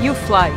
You fly.